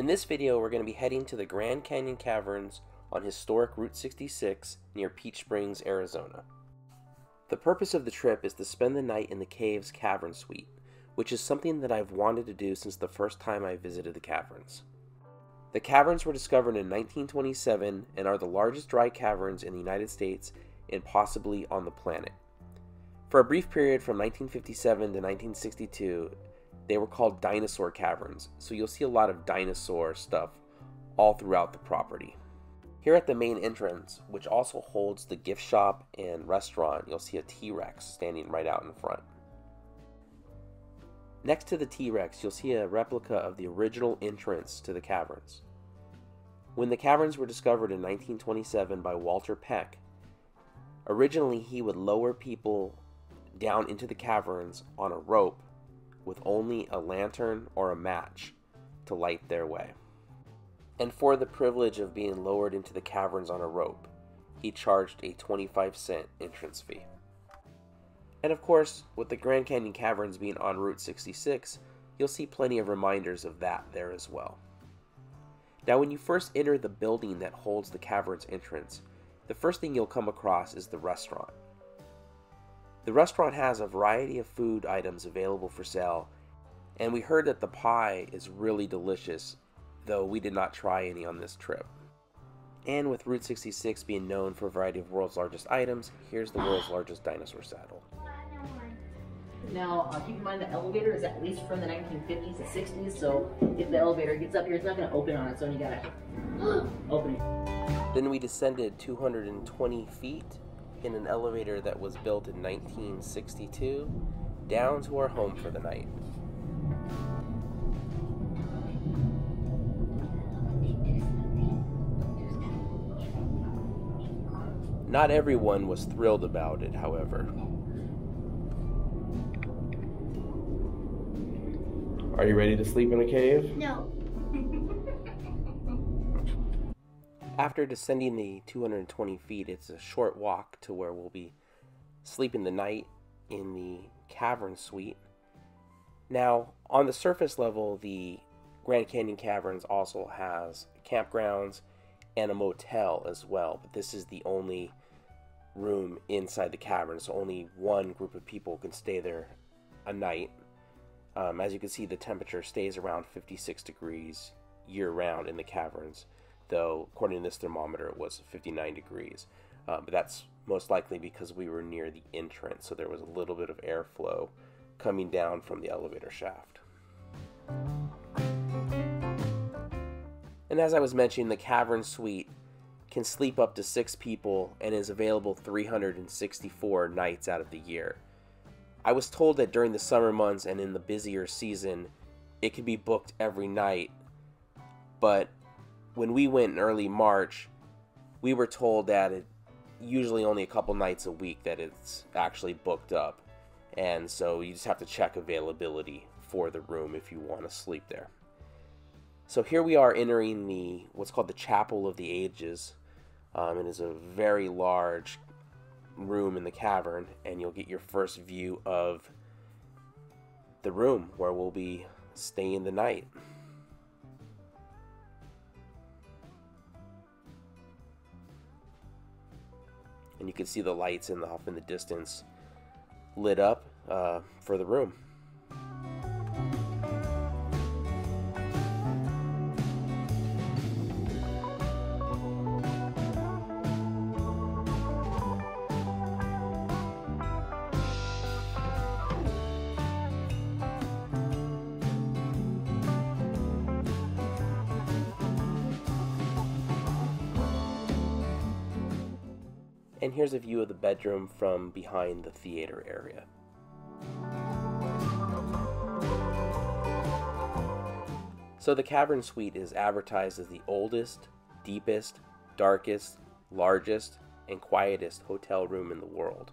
In this video, we're going to be heading to the Grand Canyon Caverns on historic Route 66 near Peach Springs, Arizona. The purpose of the trip is to spend the night in the cave's cavern suite, which is something that I've wanted to do since the first time I visited the caverns. The caverns were discovered in 1927 and are the largest dry caverns in the United States and possibly on the planet. For a brief period from 1957 to 1962, they were called dinosaur caverns, so you'll see a lot of dinosaur stuff all throughout the property. Here at the main entrance, which also holds the gift shop and restaurant, you'll see a T-Rex standing right out in front. Next to the T-Rex, you'll see a replica of the original entrance to the caverns. When the caverns were discovered in 1927 by Walter Peck, originally he would lower people down into the caverns on a rope with only a lantern or a match to light their way. And for the privilege of being lowered into the caverns on a rope, he charged a 25 cent entrance fee. And of course, with the Grand Canyon Caverns being on Route 66, you'll see plenty of reminders of that there as well. Now, when you first enter the building that holds the cavern's entrance, the first thing you'll come across is the restaurant. The restaurant has a variety of food items available for sale, and we heard that the pie is really delicious, though we did not try any on this trip. And with Route 66 being known for a variety of world's largest items, here's the world's largest dinosaur saddle. Now, uh, keep in mind the elevator is at least from the 1950s to 60s, so if the elevator gets up here, it's not going to open on its own. You gotta open it. Then we descended 220 feet in an elevator that was built in 1962 down to our home for the night. Not everyone was thrilled about it, however. Are you ready to sleep in a cave? No. After descending the 220 feet, it's a short walk to where we'll be sleeping the night in the cavern suite. Now, on the surface level, the Grand Canyon Caverns also has campgrounds and a motel as well, but this is the only room inside the cavern, so only one group of people can stay there a night. Um, as you can see, the temperature stays around 56 degrees year round in the caverns though according to this thermometer it was 59 degrees. Uh, but that's most likely because we were near the entrance, so there was a little bit of airflow coming down from the elevator shaft. And as I was mentioning, the cavern suite can sleep up to six people and is available 364 nights out of the year. I was told that during the summer months and in the busier season, it could be booked every night, but when we went in early March, we were told that it usually only a couple nights a week that it's actually booked up. And so you just have to check availability for the room if you want to sleep there. So here we are entering the what's called the Chapel of the Ages. Um, it is a very large room in the cavern, and you'll get your first view of the room where we'll be staying the night. And you can see the lights in the off in the distance lit up uh, for the room. And here's a view of the bedroom from behind the theater area. So the Cavern Suite is advertised as the oldest, deepest, darkest, largest, and quietest hotel room in the world.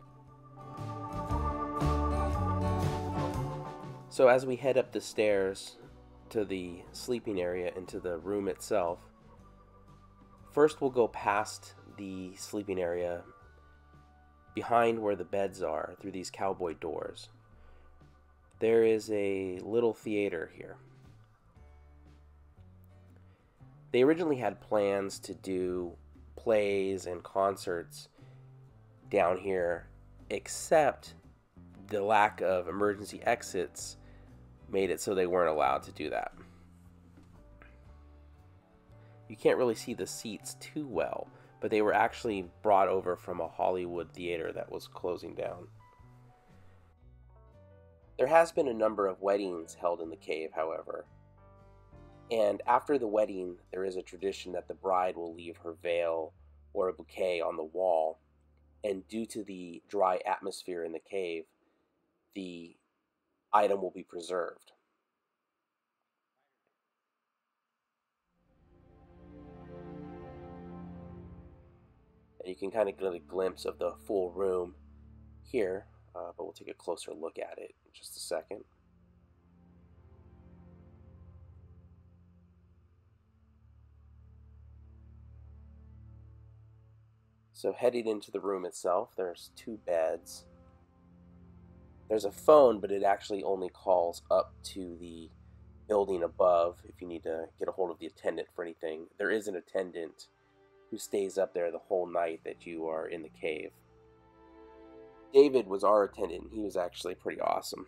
So as we head up the stairs to the sleeping area into the room itself, first we'll go past the sleeping area behind where the beds are through these cowboy doors. There is a little theater here. They originally had plans to do plays and concerts down here, except the lack of emergency exits made it so they weren't allowed to do that. You can't really see the seats too well, but they were actually brought over from a Hollywood theater that was closing down. There has been a number of weddings held in the cave, however. And after the wedding, there is a tradition that the bride will leave her veil or a bouquet on the wall. And due to the dry atmosphere in the cave, the item will be preserved. You can kind of get a glimpse of the full room here, uh, but we'll take a closer look at it in just a second. So heading into the room itself, there's two beds. There's a phone, but it actually only calls up to the building above if you need to get a hold of the attendant for anything. There is an attendant who stays up there the whole night that you are in the cave. David was our attendant. He was actually pretty awesome.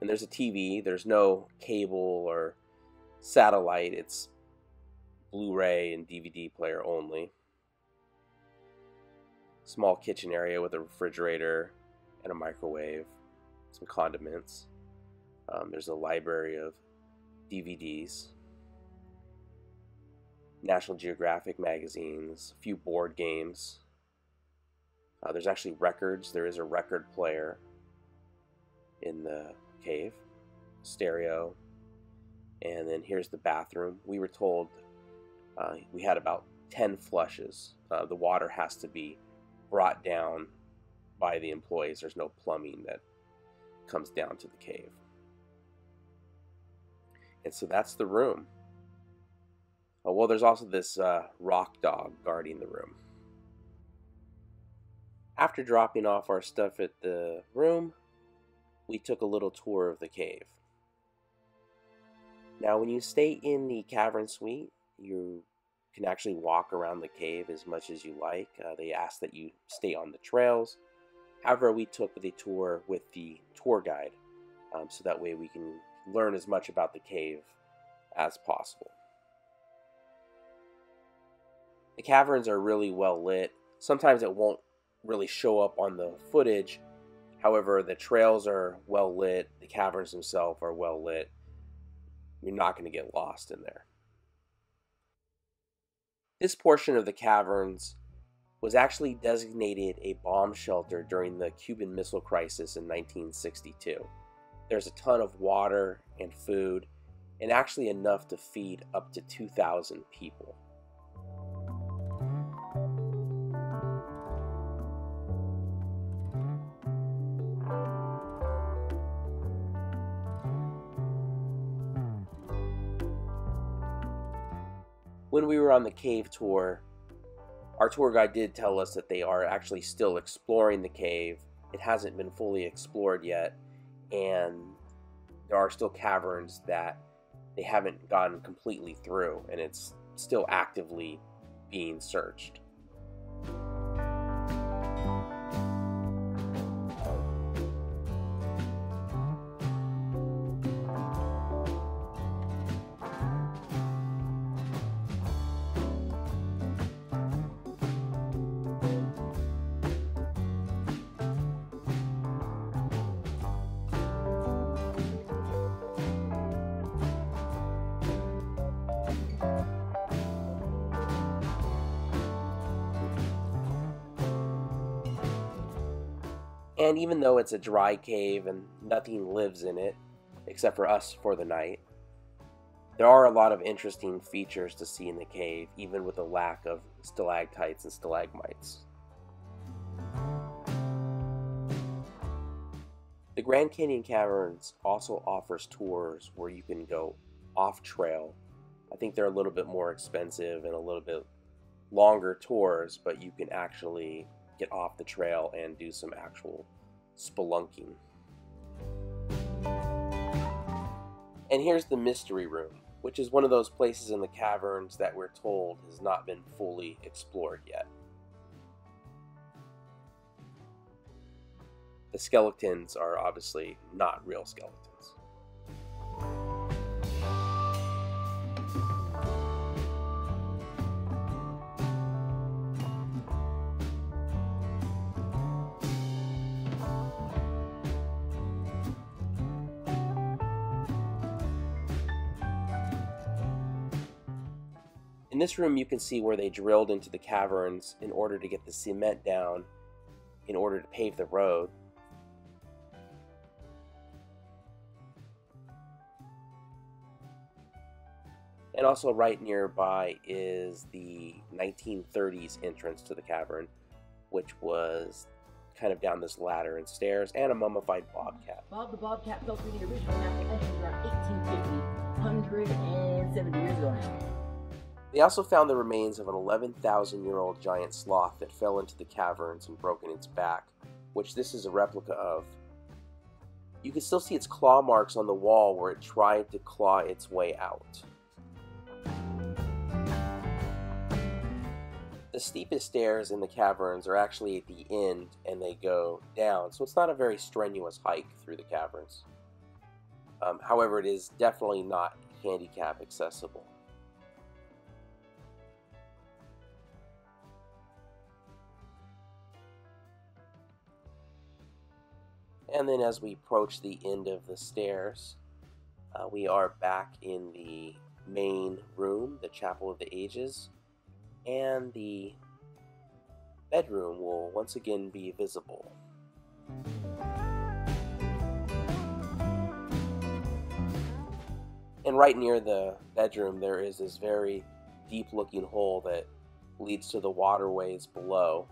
And there's a TV. There's no cable or satellite. It's Blu-ray and DVD player only. Small kitchen area with a refrigerator and a microwave, some condiments. Um, there's a library of DVDs, National Geographic magazines, a few board games. Uh, there's actually records. There is a record player in the cave, stereo. And then here's the bathroom. We were told uh, we had about 10 flushes. Uh, the water has to be brought down by the employees. There's no plumbing that comes down to the cave. And so that's the room. Well, there's also this uh, rock dog guarding the room. After dropping off our stuff at the room, we took a little tour of the cave. Now, when you stay in the cavern suite, you can actually walk around the cave as much as you like. Uh, they ask that you stay on the trails. However, we took the tour with the tour guide, um, so that way we can learn as much about the cave as possible. The caverns are really well lit. Sometimes it won't really show up on the footage. However, the trails are well lit, the caverns themselves are well lit. You're not going to get lost in there. This portion of the caverns was actually designated a bomb shelter during the Cuban Missile Crisis in 1962. There's a ton of water and food, and actually enough to feed up to 2,000 people. We were on the cave tour, our tour guide did tell us that they are actually still exploring the cave. It hasn't been fully explored yet, and there are still caverns that they haven't gotten completely through, and it's still actively being searched. And even though it's a dry cave and nothing lives in it, except for us for the night, there are a lot of interesting features to see in the cave, even with the lack of stalactites and stalagmites. The Grand Canyon Caverns also offers tours where you can go off trail. I think they're a little bit more expensive and a little bit longer tours, but you can actually get off the trail and do some actual spelunking. And here's the mystery room. which is one of those places in the caverns that we're told has not been fully explored yet. The skeletons are obviously not real skeletons. This room, you can see where they drilled into the caverns in order to get the cement down in order to pave the road. And also, right nearby is the 1930s entrance to the cavern, which was kind of down this ladder and stairs, and a mummified bobcat. Bob the Bobcat fell through the original natural entrance around 1850, 170 years ago. They also found the remains of an 11,000 year old giant sloth that fell into the caverns and broken its back, which this is a replica of. You can still see its claw marks on the wall where it tried to claw its way out. The steepest stairs in the caverns are actually at the end and they go down, so it's not a very strenuous hike through the caverns. Um, however, it is definitely not handicap accessible. And then as we approach the end of the stairs, uh, we are back in the main room, the Chapel of the Ages, and the bedroom will once again be visible. And right near the bedroom, there is this very deep looking hole that leads to the waterways below.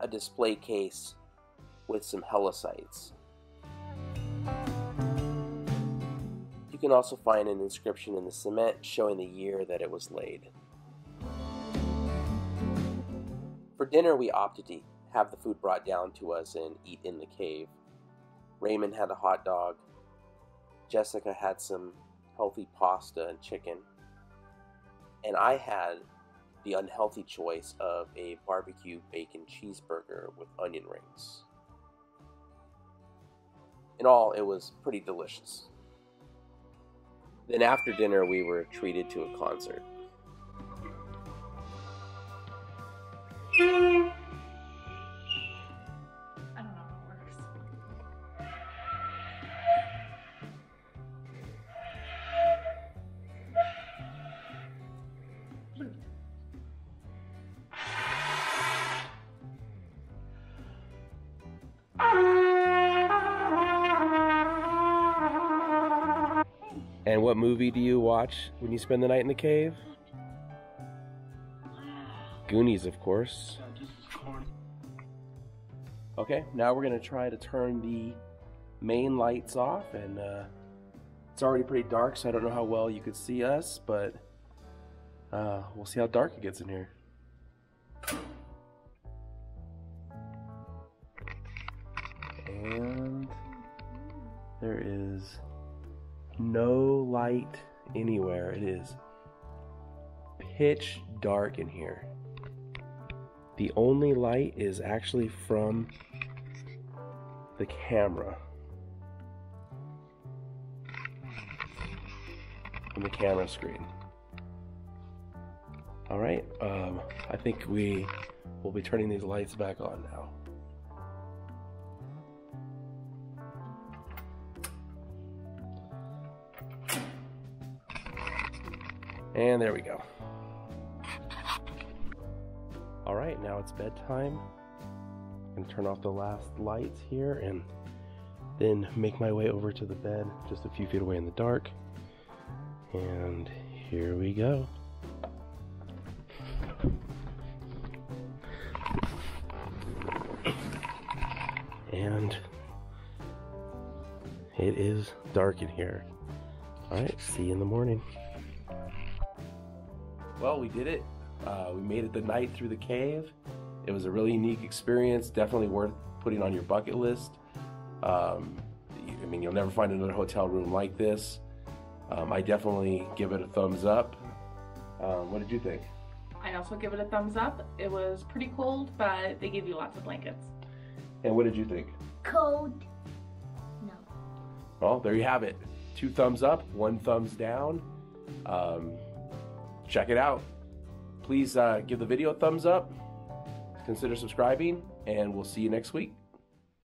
A display case with some helictites. You can also find an inscription in the cement showing the year that it was laid. For dinner, we opted to have the food brought down to us and eat in the cave. Raymond had a hot dog. Jessica had some healthy pasta and chicken. And I had the unhealthy choice of a barbecue bacon cheeseburger with onion rings. In all, it was pretty delicious. Then after dinner, we were treated to a concert. And what movie do you watch when you spend the night in the cave? Goonies, of course. Okay, now we're gonna try to turn the main lights off, and uh, it's already pretty dark, so I don't know how well you could see us, but uh, we'll see how dark it gets in here. And there is no light anywhere. It is pitch dark in here. The only light is actually from the camera. From the camera screen. All right, um, I think we will be turning these lights back on now. And there we go. All right, now it's bedtime. I'm gonna turn off the last lights here and then make my way over to the bed just a few feet away in the dark. And here we go. And it is dark in here. All right, see you in the morning. Well, we did it. Uh, we made it the night through the cave. It was a really unique experience, definitely worth putting on your bucket list. Um, I mean, you'll never find another hotel room like this. Um, I definitely give it a thumbs up. Um, what did you think? I also give it a thumbs up. It was pretty cold, but they gave you lots of blankets. And what did you think? Cold. No. Well, there you have it. Two thumbs up, one thumbs down. Check it out. Please uh, give the video a thumbs up. Consider subscribing, and we'll see you next week.